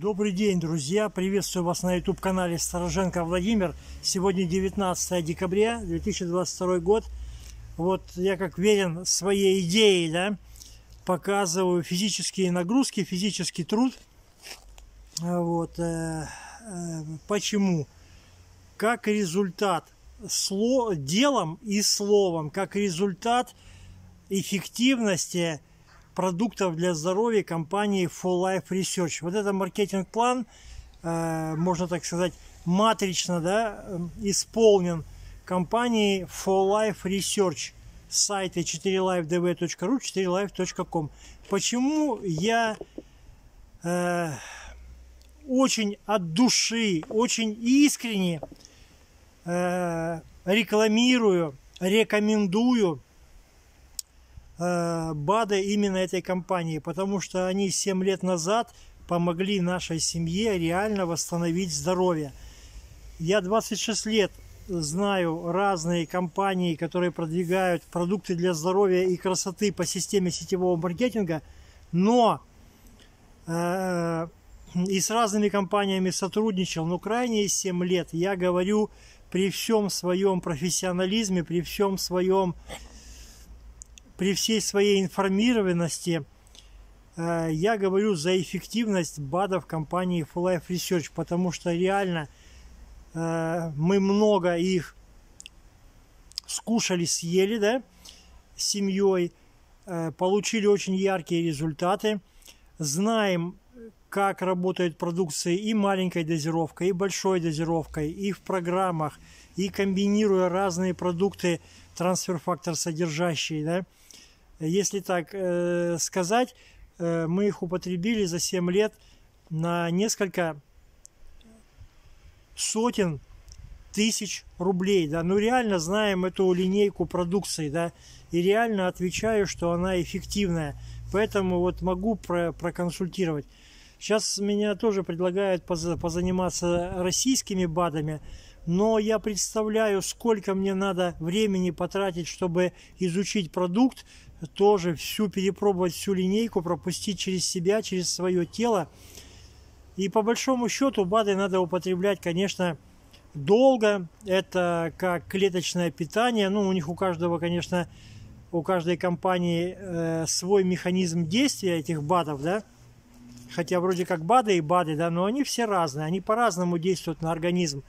Добрый день, друзья! Приветствую вас на YouTube-канале Староженко Владимир. Сегодня 19 декабря 2022 год. Вот я как верен своей идее, да, показываю физические нагрузки, физический труд. Вот. Э, э, почему? Как результат делом и словом, как результат эффективности продуктов для здоровья компании Full Life Research. Вот это маркетинг-план, э, можно так сказать, матрично да, исполнен компанией Full Life Research с сайта 4livedv.ru, 4live.com. Почему я э, очень от души, очень искренне э, рекламирую, рекомендую Э, БАДы именно этой компании, потому что они 7 лет назад помогли нашей семье реально восстановить здоровье. Я 26 лет знаю разные компании, которые продвигают продукты для здоровья и красоты по системе сетевого маркетинга, но э, и с разными компаниями сотрудничал, но крайние 7 лет я говорю при всем своем профессионализме, при всем своем при всей своей информированности э, я говорю за эффективность БАДов компании Full Life Research, потому что реально э, мы много их скушали, съели, да, с семьей, э, получили очень яркие результаты, знаем, как работает продукция и маленькой дозировкой, и большой дозировкой, и в программах, и комбинируя разные продукты, трансфер-фактор содержащие, да, если так э, сказать, э, мы их употребили за 7 лет на несколько сотен тысяч рублей, да, ну реально знаем эту линейку продукции, да, и реально отвечаю, что она эффективная, поэтому вот могу про проконсультировать. Сейчас меня тоже предлагают позаниматься российскими БАДами, но я представляю, сколько мне надо времени потратить, чтобы изучить продукт, тоже всю перепробовать всю линейку, пропустить через себя, через свое тело. И по большому счету БАДы надо употреблять, конечно, долго. Это как клеточное питание. Ну, у них у каждого, конечно, у каждой компании э, свой механизм действия этих БАДов, да. Хотя вроде как БАДы и БАДы, да, но они все разные. Они по-разному действуют на организм.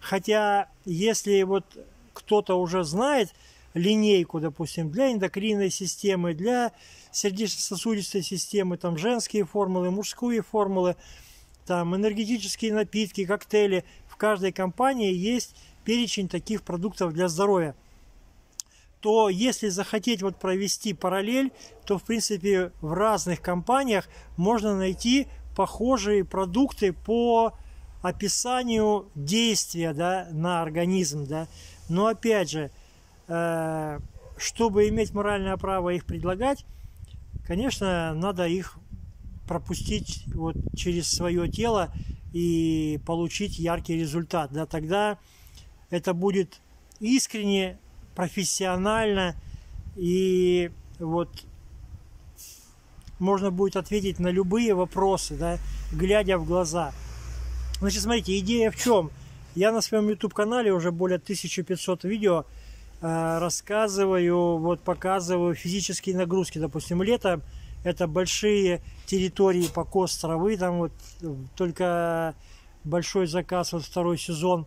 Хотя, если вот кто-то уже знает, линейку, допустим, для эндокринной системы, для сердечно-сосудистой системы, там женские формулы, мужские формулы, там энергетические напитки, коктейли. В каждой компании есть перечень таких продуктов для здоровья то если захотеть вот провести параллель, то в принципе в разных компаниях можно найти похожие продукты по описанию действия да, на организм. Да. Но опять же, чтобы иметь моральное право их предлагать, конечно, надо их пропустить вот через свое тело и получить яркий результат. Да, тогда это будет искренне, профессионально и вот можно будет ответить на любые вопросы, да, глядя в глаза. Значит, смотрите, идея в чем? Я на своем YouTube-канале уже более 1500 видео Э, рассказываю, вот показываю физические нагрузки. Допустим, лето это большие территории по кост травы, там вот только большой заказ, вот второй сезон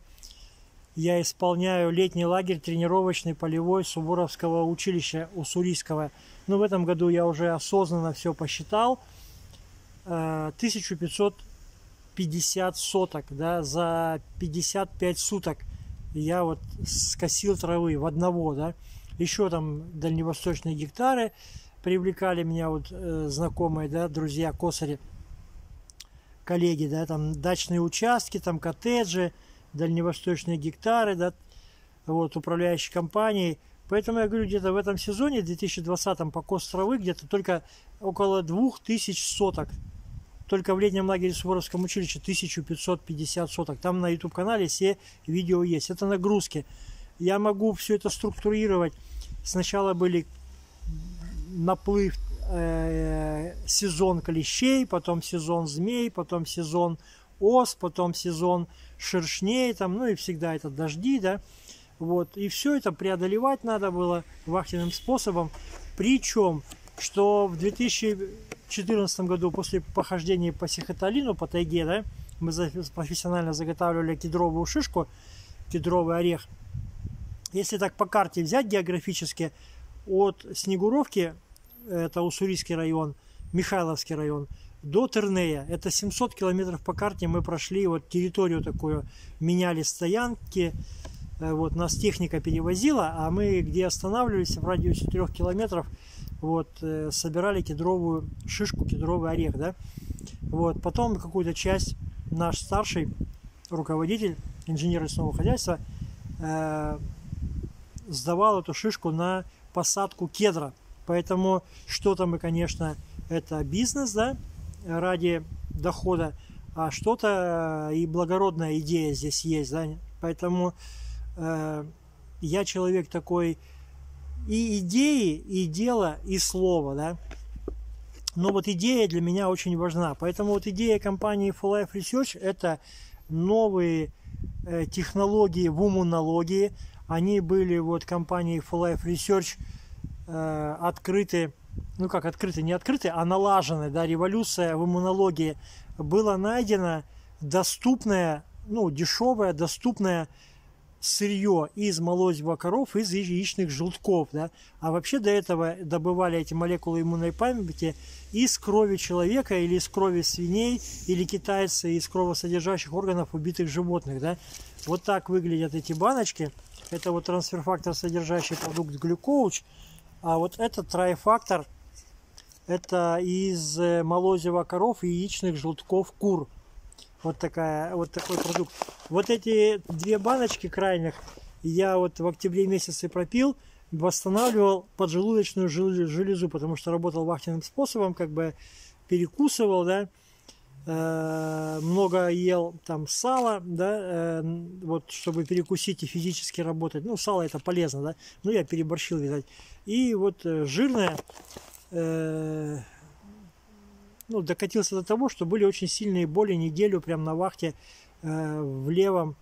я исполняю летний лагерь тренировочный полевой Суворовского училища Уссурийского. Но в этом году я уже осознанно все посчитал. 1550 э, соток да, за 55 суток – я вот скосил травы в одного, да. Еще там дальневосточные гектары привлекали меня вот э, знакомые, да, друзья, косари, коллеги, да, там дачные участки, там коттеджи, дальневосточные гектары, да, вот, управляющие компании. Поэтому я говорю, где-то в этом сезоне, 2020 по кост травы, где-то только около 2000 соток только в летнем лагере Суворовском училище 1550 соток. Там на YouTube-канале все видео есть. Это нагрузки. Я могу все это структурировать. Сначала были наплыв э, сезон клещей, потом сезон змей, потом сезон ос, потом сезон шершней, там, ну и всегда это дожди, да, вот, и все это преодолевать надо было вахтенным способом, причем, что в 2014 году после похождения по Сихоталину, по тайге, да, мы профессионально заготавливали кедровую шишку, кедровый орех. Если так по карте взять географически, от Снегуровки, это Уссурийский район, Михайловский район, до Тернея. Это 700 километров по карте мы прошли, вот территорию такую, меняли стоянки, э, вот, нас техника перевозила, а мы где останавливались в радиусе 3 километров, вот, э, собирали кедровую шишку, кедровый орех, да. Вот, потом какую-то часть наш старший руководитель, инженер лесного хозяйства, э, сдавал эту шишку на посадку кедра. Поэтому что-то мы, конечно, это бизнес, да, ради дохода, а что-то и благородная идея здесь есть, да. Поэтому э, я человек такой и идеи, и дело, и слово, да. Но вот идея для меня очень важна. Поэтому вот идея компании Full Life Research – это новые э, технологии в иммунологии. Они были вот компанией Full Life Research э, открыты, ну как открыты, не открыты, а налажены, да, революция в иммунологии. Была найдена доступная, ну, дешевая, доступная сырье из молозива коров, из яичных желтков. Да? А вообще до этого добывали эти молекулы иммунной памяти из крови человека или из крови свиней, или китайцы из кровосодержащих органов убитых животных. Да? Вот так выглядят эти баночки. Это вот трансфер-фактор, содержащий продукт глюкоуч. А вот этот трайфактор, это из э, молозива коров и яичных желтков кур. Вот, такая, вот такой продукт. Вот эти две баночки крайних я вот в октябре месяце пропил, восстанавливал поджелудочную железу, потому что работал вахтенным способом, как бы перекусывал, да, э, много ел там сала, да, э, вот чтобы перекусить и физически работать. Ну, сало это полезно, да, ну я переборщил, видать. И вот э, жирное, ну, докатился до того, что были очень сильные боли неделю прям на вахте э, в левом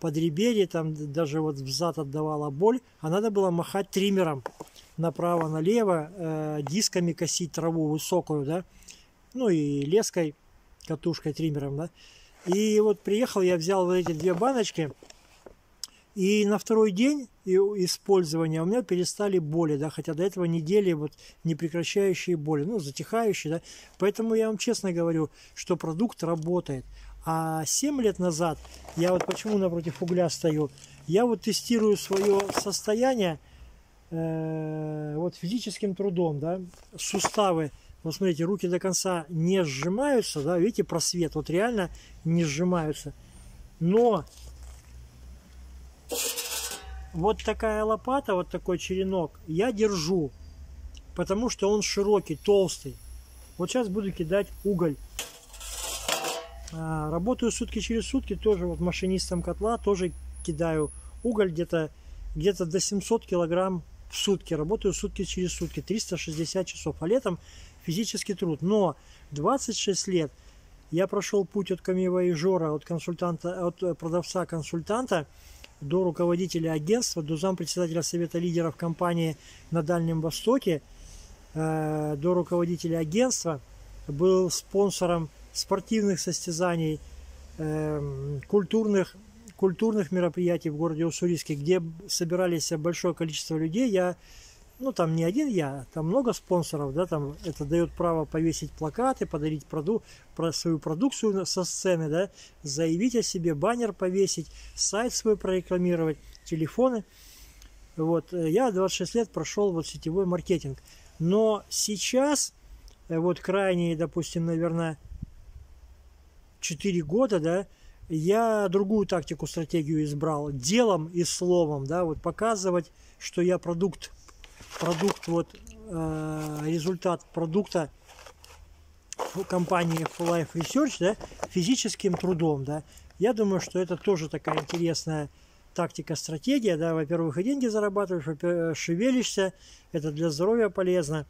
подреберье, там даже вот взад отдавала боль, а надо было махать триммером направо-налево, э, дисками косить траву высокую, да, ну и леской, катушкой, триммером, да. И вот приехал, я взял вот эти две баночки, и на второй день использования у меня перестали боли, да, хотя до этого недели вот непрекращающие боли, ну, затихающие, да. Поэтому я вам честно говорю, что продукт работает. А 7 лет назад, я вот почему напротив угля стою, я вот тестирую свое состояние э, вот физическим трудом, да, суставы, вот смотрите, руки до конца не сжимаются, да, видите, просвет, вот реально не сжимаются. Но вот такая лопата, вот такой черенок я держу, потому что он широкий, толстый. Вот сейчас буду кидать уголь. А, работаю сутки через сутки, тоже вот машинистом котла, тоже кидаю уголь где-то где, -то, до 700 килограмм в сутки. Работаю сутки через сутки, 360 часов. А летом физический труд. Но 26 лет я прошел путь от Камеева и Жора, от консультанта, от продавца-консультанта до руководителя агентства, до зампредседателя Совета лидеров компании на Дальнем Востоке, э, до руководителя агентства, был спонсором спортивных состязаний, э, культурных, культурных мероприятий в городе Уссурийске, где собирались большое количество людей. Я ну там не один я, там много спонсоров, да, там это дает право повесить плакаты, подарить проду, про свою продукцию со сцены, да, заявить о себе, баннер повесить, сайт свой прорекламировать, телефоны. Вот, э, я 26 лет прошел вот сетевой маркетинг, но сейчас, э, вот крайние, допустим, наверное, 4 года, да, я другую тактику, стратегию избрал, делом и словом, да, вот показывать, что я продукт продукт, вот э, результат продукта компании Full Life Research, да, физическим трудом, да. Я думаю, что это тоже такая интересная тактика, стратегия, да, во-первых, и деньги зарабатываешь, шевелишься, это для здоровья полезно.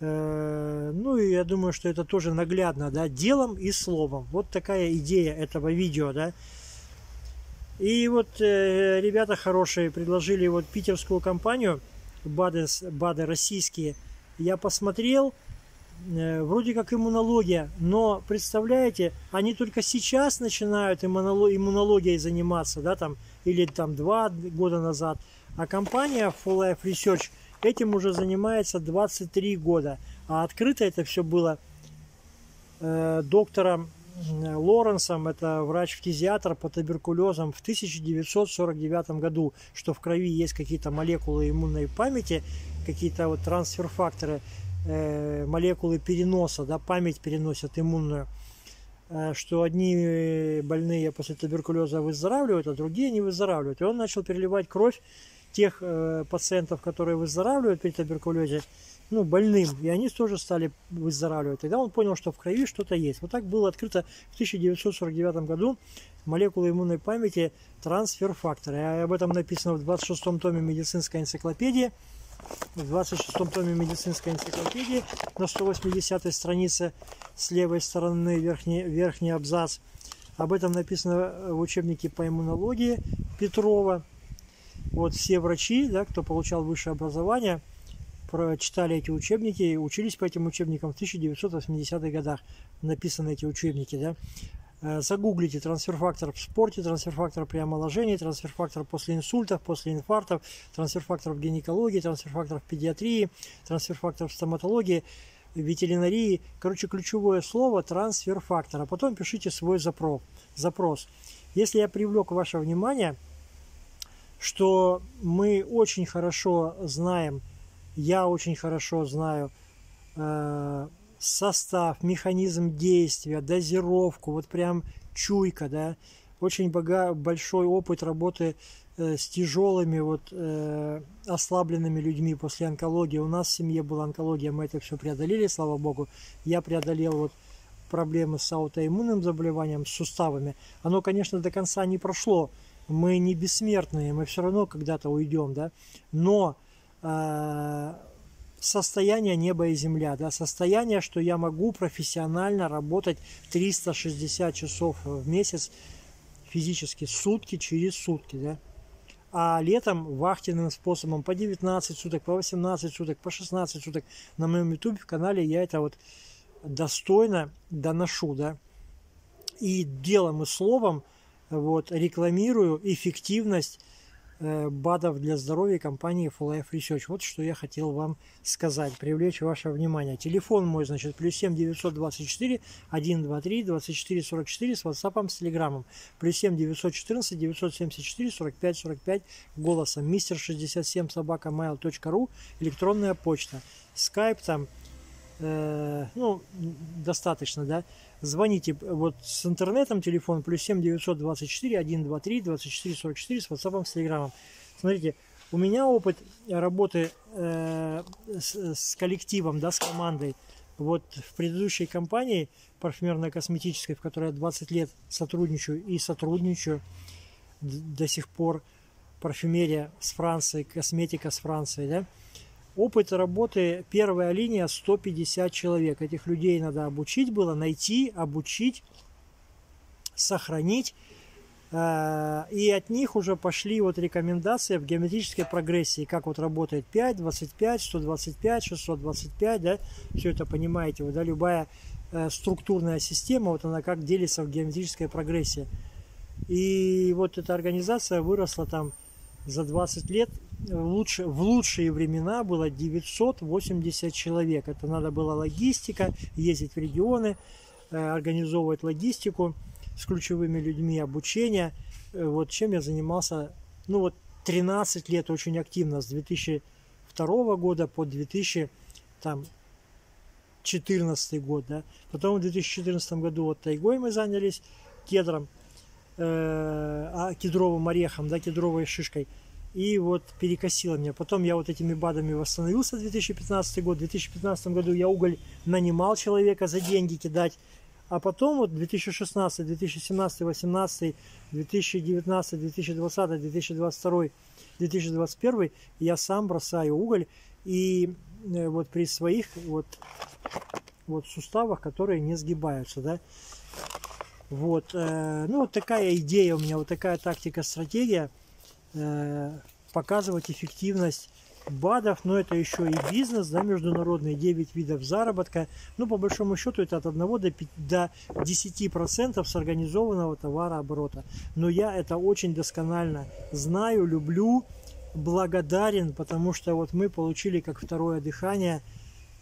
Э, ну и я думаю, что это тоже наглядно, да, делом и словом. Вот такая идея этого видео, да. И вот э, ребята хорошие предложили вот питерскую компанию, БАДы, БАДы российские. Я посмотрел, э, вроде как иммунология, но представляете, они только сейчас начинают иммунологией заниматься, да, там, или там два года назад. А компания Full Life Research этим уже занимается 23 года. А открыто это все было э, доктором Лоренсом, это врач-фтизиатр по туберкулезам в 1949 году, что в крови есть какие-то молекулы иммунной памяти, какие-то вот трансфер-факторы, э, молекулы переноса, да, память переносят иммунную, э, что одни больные после туберкулеза выздоравливают, а другие не выздоравливают. И он начал переливать кровь тех э, пациентов, которые выздоравливают при туберкулезе, ну, больным, и они тоже стали выздоравливать. Тогда он понял, что в крови что-то есть. Вот так было открыто в 1949 году молекулы иммунной памяти трансфер-факторы. И об этом написано в 26-м томе медицинской энциклопедии. В 26-м томе медицинской энциклопедии на 180 странице с левой стороны верхний, верхний абзац. Об этом написано в учебнике по иммунологии Петрова. Вот все врачи, да, кто получал высшее образование – прочитали эти учебники, учились по этим учебникам в 1980-х годах, написаны эти учебники, да. Э, загуглите трансфер-фактор в спорте, трансфер-фактор при омоложении, трансфер-фактор после инсультов, после инфарктов, трансфер-фактор в гинекологии, трансфер-фактор в педиатрии, трансфер-фактор в стоматологии, ветеринарии. Короче, ключевое слово трансфер-фактор. А потом пишите свой запрос. запрос. Если я привлек ваше внимание, что мы очень хорошо знаем я очень хорошо знаю э, состав, механизм действия, дозировку, вот прям чуйка, да, очень бога, большой опыт работы э, с тяжелыми, вот э, ослабленными людьми после онкологии. У нас в семье была онкология, мы это все преодолели, слава богу. Я преодолел вот проблемы с аутоиммунным заболеванием, с суставами. Оно, конечно, до конца не прошло. Мы не бессмертные, мы все равно когда-то уйдем, да. Но состояние неба и земля, да, состояние, что я могу профессионально работать 360 часов в месяц физически, сутки через сутки, да. А летом вахтенным способом по 19 суток, по 18 суток, по 16 суток на моем YouTube канале я это вот достойно доношу, да. И делом и словом вот рекламирую эффективность Э, БАДов для здоровья компании Full Life Research. Вот что я хотел вам сказать, привлечь ваше внимание. Телефон мой, значит, плюс 7 924 123 24 44 с WhatsApp, с Телеграмом. Плюс 7 914 974 45 45 голосом. Мистер 67 собака mail.ru электронная почта. Скайп там, э, ну, достаточно, да. Звоните вот с интернетом, телефон плюс 7 924 123 24 44 с WhatsApp, с Телеграмом. Смотрите, у меня опыт работы э, с, с коллективом, да, с командой. Вот в предыдущей компании парфюмерно-косметической, в которой я 20 лет сотрудничаю и сотрудничаю до сих пор, парфюмерия с Францией, косметика с Францией, да, Опыт работы первая линия 150 человек. Этих людей надо обучить было, найти, обучить, сохранить. Э, и от них уже пошли вот рекомендации в геометрической прогрессии, как вот работает 5, 25, 125, 625, да, все это понимаете, вы, да, любая э, структурная система, вот она как делится в геометрической прогрессии. И вот эта организация выросла там за 20 лет лучше, в лучшие времена было 980 человек. Это надо было логистика, ездить в регионы, э, организовывать логистику с ключевыми людьми, обучение. Э, вот чем я занимался, ну вот 13 лет очень активно, с 2002 года по 2014 год. Да. Потом в 2014 году вот тайгой мы занялись, кедром, э, а, кедровым орехом, да, кедровой шишкой – и вот перекосило меня. Потом я вот этими БАДами восстановился 2015 год. В 2015 году я уголь нанимал человека за деньги кидать. А потом вот 2016, 2017, 2018, 2019, 2020, 2022, 2021 я сам бросаю уголь. И э, вот при своих вот, вот суставах, которые не сгибаются, да. Вот, э, ну вот такая идея у меня, вот такая тактика, стратегия э, показывать эффективность БАДов, но это еще и бизнес, да, международный, 9 видов заработка. Ну, по большому счету, это от 1 до, 5, до 10% с организованного товарооборота. Но я это очень досконально знаю, люблю, благодарен, потому что вот мы получили как второе дыхание,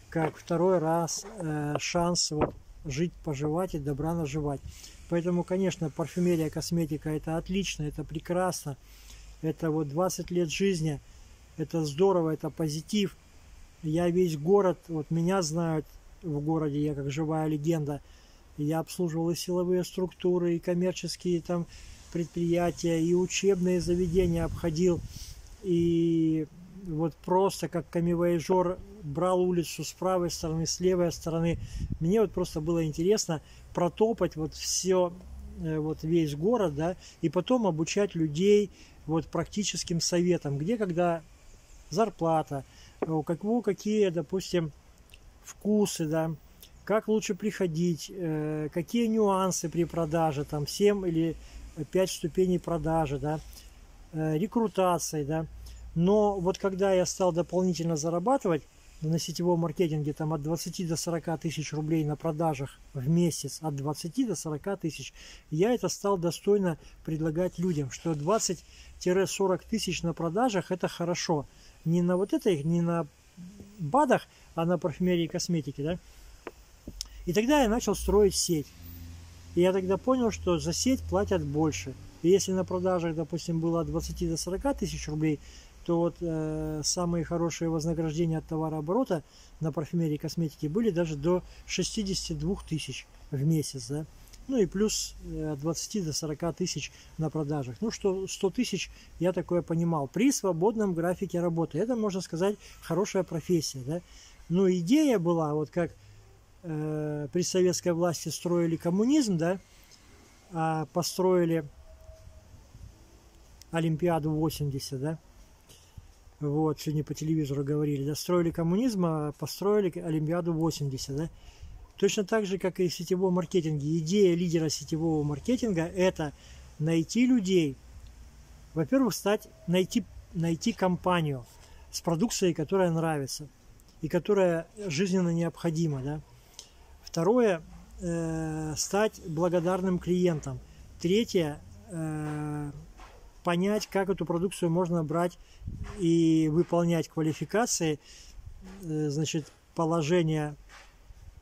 как второй раз э, шанс вот, жить, поживать и добра наживать. Поэтому, конечно, парфюмерия, косметика это отлично, это прекрасно. Это вот 20 лет жизни – это здорово, это позитив. Я весь город, вот меня знают в городе, я как живая легенда. Я обслуживал и силовые структуры, и коммерческие там предприятия, и учебные заведения обходил. И вот просто как камевояжер брал улицу с правой стороны, с левой стороны. Мне вот просто было интересно протопать вот все, э, вот весь город, да, и потом обучать людей вот практическим советам, где когда зарплата, у кого какие, допустим, вкусы, да, как лучше приходить, э, какие нюансы при продаже, там 7 или 5 ступеней продажи, да, э, рекрутации, да. Но вот когда я стал дополнительно зарабатывать на сетевом маркетинге там от 20 до 40 тысяч рублей на продажах в месяц, от 20 до 40 тысяч, я это стал достойно предлагать людям, что 20-40 тысяч на продажах это хорошо – не на вот этой, не на БАДах, а на парфюмерии и косметике, да. И тогда я начал строить сеть. И я тогда понял, что за сеть платят больше. И если на продажах, допустим, было от 20 до 40 тысяч рублей, то вот э, самые хорошие вознаграждения от товарооборота на парфюмерии и косметике были даже до 62 тысяч в месяц, да ну и плюс э, от 20 до 40 тысяч на продажах. Ну что 100 тысяч я такое понимал. При свободном графике работы. Это, можно сказать, хорошая профессия. Да? Но идея была, вот как э, при советской власти строили коммунизм, да, а построили Олимпиаду 80, да, вот, сегодня по телевизору говорили, да, строили коммунизм, а построили Олимпиаду 80, да, Точно так же, как и в сетевом маркетинге. Идея лидера сетевого маркетинга – это найти людей, во-первых, стать, найти, найти компанию с продукцией, которая нравится и которая жизненно необходима. Да? Второе э, – стать благодарным клиентом. Третье э, – понять, как эту продукцию можно брать и выполнять квалификации, э, значит, положение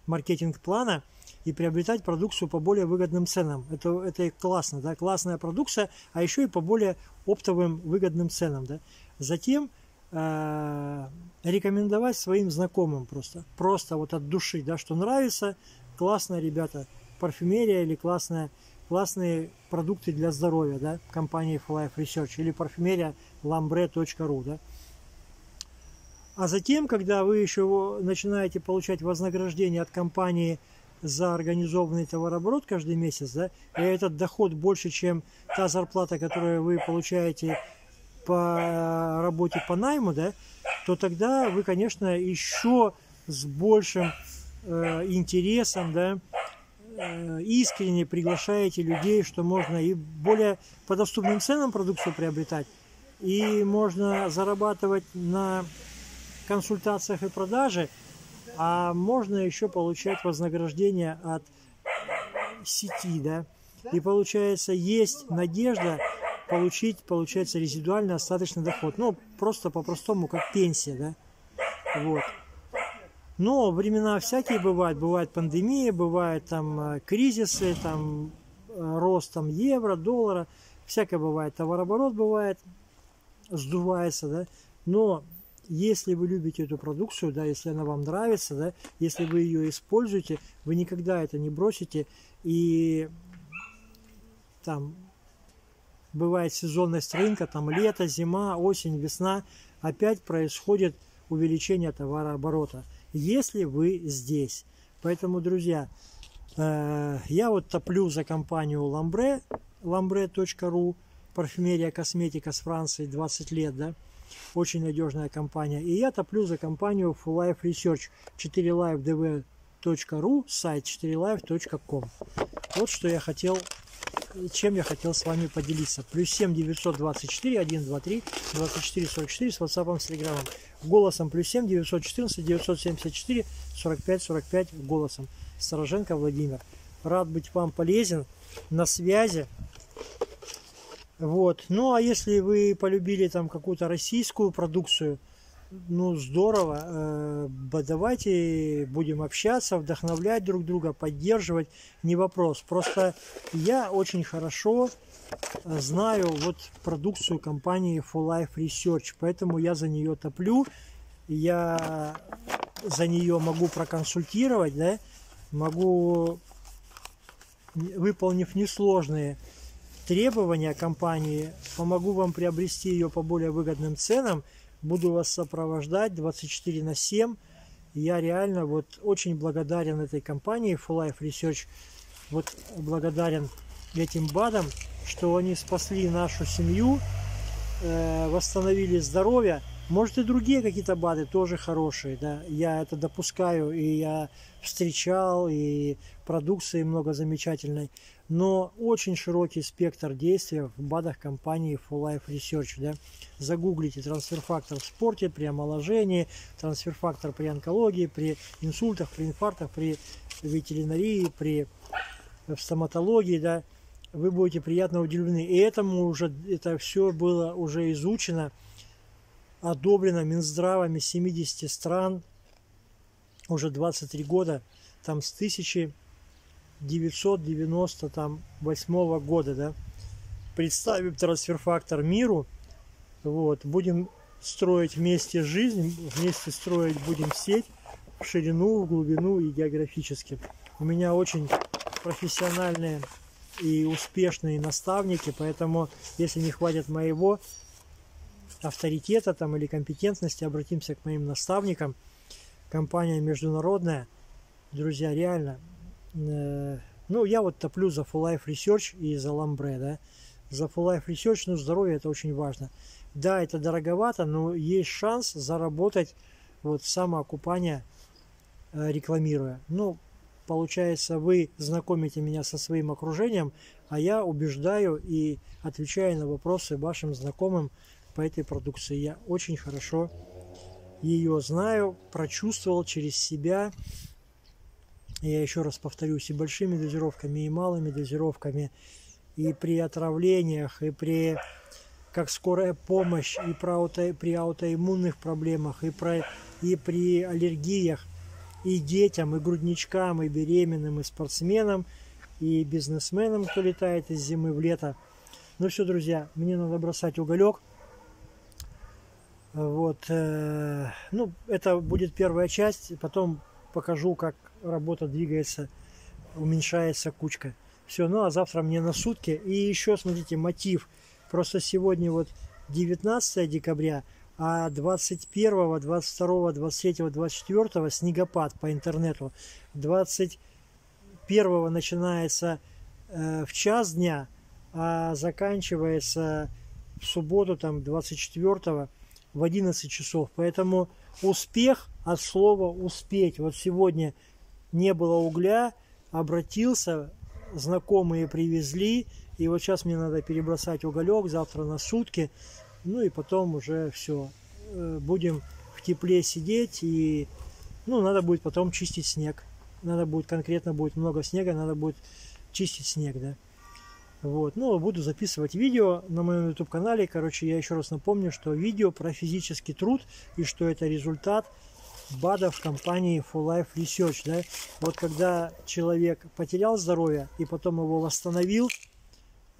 маркетинг-плана и приобретать продукцию по более выгодным ценам. Это, это классно, да, классная продукция, а еще и по более оптовым выгодным ценам. Да. Затем э, рекомендовать своим знакомым просто, просто вот от души, да, что нравится, классно, ребята, парфюмерия или классная, классные продукты для здоровья, да, компании Life Research или парфюмерия lambre.ru, да. А затем, когда вы еще начинаете получать вознаграждение от компании за организованный товарооборот каждый месяц, да, и этот доход больше, чем та зарплата, которую вы получаете по работе по найму, да, то тогда вы, конечно, еще с большим э, интересом, да, искренне приглашаете людей, что можно и более по доступным ценам продукцию приобретать, и можно зарабатывать на консультациях и продаже, а можно еще получать вознаграждение от сети, да. И получается, есть надежда получить, получается, резидуальный остаточный доход. Ну, просто по-простому, как пенсия, да. Вот. Но времена всякие бывают. Бывает пандемия, бывают там э, кризисы, там э, рост там, евро, доллара. Всякое бывает. Товарооборот бывает, сдувается, да. Но если вы любите эту продукцию, да, если она вам нравится, да, если вы ее используете, вы никогда это не бросите. И там бывает сезонность рынка, там лето, зима, осень, весна, опять происходит увеличение товарооборота, если вы здесь. Поэтому, друзья, э, я вот топлю за компанию Lambre, lambre.ru, парфюмерия, косметика с Франции 20 лет, да, очень надежная компания. И я топлю за компанию Full Life Research 4livedv.ru, сайт 4live.com. Вот что я хотел чем я хотел с вами поделиться. Плюс 7 924 123 24 44 с WhatsApp, с Telegram. Голосом плюс 7 914 974 45 45 голосом. Стороженко Владимир. Рад быть вам полезен. На связи. Вот. Ну, а если вы полюбили там какую-то российскую продукцию, ну, здорово. Э, давайте будем общаться, вдохновлять друг друга, поддерживать. Не вопрос. Просто я очень хорошо э, знаю вот продукцию компании For Life Research, поэтому я за нее топлю. Я за нее могу проконсультировать, да, могу, выполнив несложные требования компании, помогу вам приобрести ее по более выгодным ценам – Буду вас сопровождать 24 на 7. Я реально вот очень благодарен этой компании Full Life Research. Вот благодарен этим БАДам, что они спасли нашу семью, э, восстановили здоровье. Может и другие какие-то БАДы тоже хорошие, да, я это допускаю, и я встречал, и продукции много замечательной но очень широкий спектр действия в БАДах компании Full Life Research. Да? Загуглите трансфер-фактор в спорте, при омоложении, трансфер-фактор при онкологии, при инсультах, при инфарктах, при ветеринарии, при стоматологии, да, вы будете приятно удивлены. И этому уже, это все было уже изучено, одобрено Минздравами 70 стран уже 23 года, там с тысячи 998 года, да, представим трансфер-фактор миру, вот, будем строить вместе жизнь, вместе строить будем сеть в ширину, в глубину и географически. У меня очень профессиональные и успешные наставники, поэтому если не хватит моего авторитета там или компетентности, обратимся к моим наставникам. Компания международная, друзья, реально ну, я вот топлю за Full Life Research и за Ламбре, да. За Full Life Research, ну, здоровье это очень важно. Да, это дороговато, но есть шанс заработать вот самоокупание э, рекламируя. Ну, получается, вы знакомите меня со своим окружением, а я убеждаю и отвечаю на вопросы вашим знакомым по этой продукции. Я очень хорошо ее знаю, прочувствовал через себя, я еще раз повторюсь, и большими дозировками, и малыми дозировками, и при отравлениях, и при как скорая помощь, и при, при аутоиммунных проблемах, и, про, и при аллергиях, и детям, и грудничкам, и беременным, и спортсменам, и бизнесменам, кто летает из зимы в лето. Ну все, друзья, мне надо бросать уголек. Вот, э, ну, это будет первая часть, потом покажу, как работа двигается, уменьшается кучка. Все, ну а завтра мне на сутки. И еще, смотрите, мотив. Просто сегодня вот 19 декабря, а 21, 22, 23, 24 снегопад по интернету. 21 начинается э, в час дня, а заканчивается в субботу, там, 24 в 11 часов. Поэтому успех от слова успеть. Вот сегодня не было угля, обратился, знакомые привезли, и вот сейчас мне надо перебросать уголек завтра на сутки, ну и потом уже все, э, будем в тепле сидеть, и ну, надо будет потом чистить снег. Надо будет, конкретно будет много снега, надо будет чистить снег, да. Вот, ну, буду записывать видео на моем YouTube канале. Короче, я еще раз напомню, что видео про физический труд и что это результат БАДов компании For Life Research. Да? Вот когда человек потерял здоровье и потом его восстановил,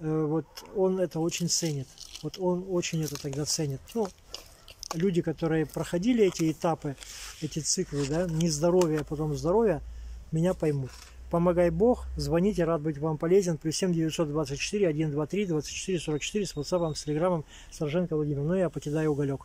э, вот он это очень ценит. Вот он очень это тогда ценит. Ну, люди, которые проходили эти этапы, эти циклы, да, не здоровье, а потом здоровье, меня поймут. Помогай Бог, звоните, рад быть вам полезен. Плюс 7 924 123 24 44 с WhatsApp, с Телеграмом, Сарженко Владимир. Ну, я покидаю уголек.